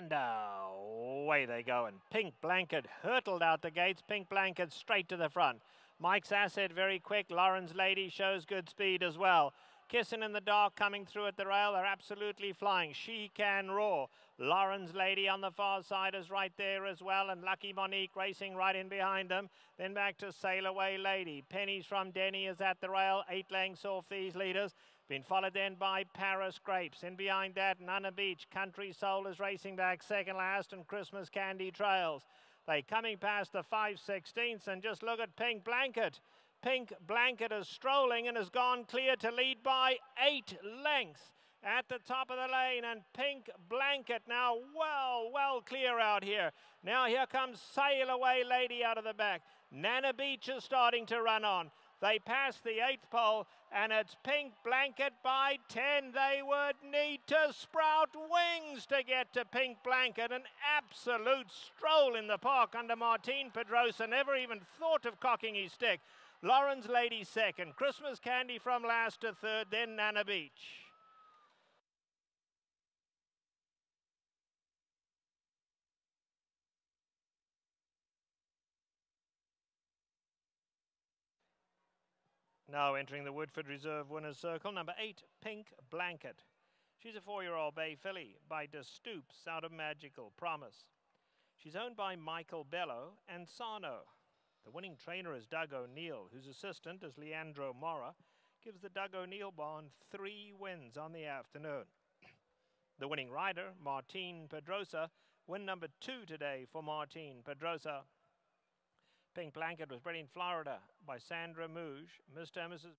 and away they go. And Pink Blanket hurtled out the gates. Pink Blanket straight to the front. Mike's Asset very quick. Lauren's Lady shows good speed as well. Kissing in the dark coming through at the rail. They're absolutely flying. She can roar. Lauren's Lady on the far side is right there as well. And Lucky Monique racing right in behind them. Then back to Sail Away Lady. Pennies from Denny is at the rail. Eight lengths off these leaders. Been followed then by Paris Grapes. In behind that, Nana Beach. Country Soul is racing back second last. And Christmas Candy trails. They coming past the 5 16ths. And just look at Pink Blanket. Pink Blanket is strolling and has gone clear to lead by eight lengths at the top of the lane and Pink Blanket now well, well clear out here. Now here comes Sail Away Lady out of the back. Nana Beach is starting to run on. They pass the eighth pole and it's Pink Blanket by 10. They would need to sprout wings to get to Pink Blanket. An absolute stroll in the park under Martin Pedroza. Never even thought of cocking his stick. Lauren's Lady second. Christmas Candy from last to third, then Nana Beach. Now entering the Woodford Reserve Winners Circle, number eight, Pink Blanket. She's a four-year-old bay filly by De Stoops out of Magical Promise. She's owned by Michael Bello and Sano. The winning trainer is Doug O'Neill, whose assistant is Leandro Mora, gives the Doug O'Neill bond three wins on the afternoon. the winning rider, Martin Pedroza, win number two today for Martin Pedroza. Pink Blanket was bred in Florida by Sandra Mouge, Mr. and Mrs.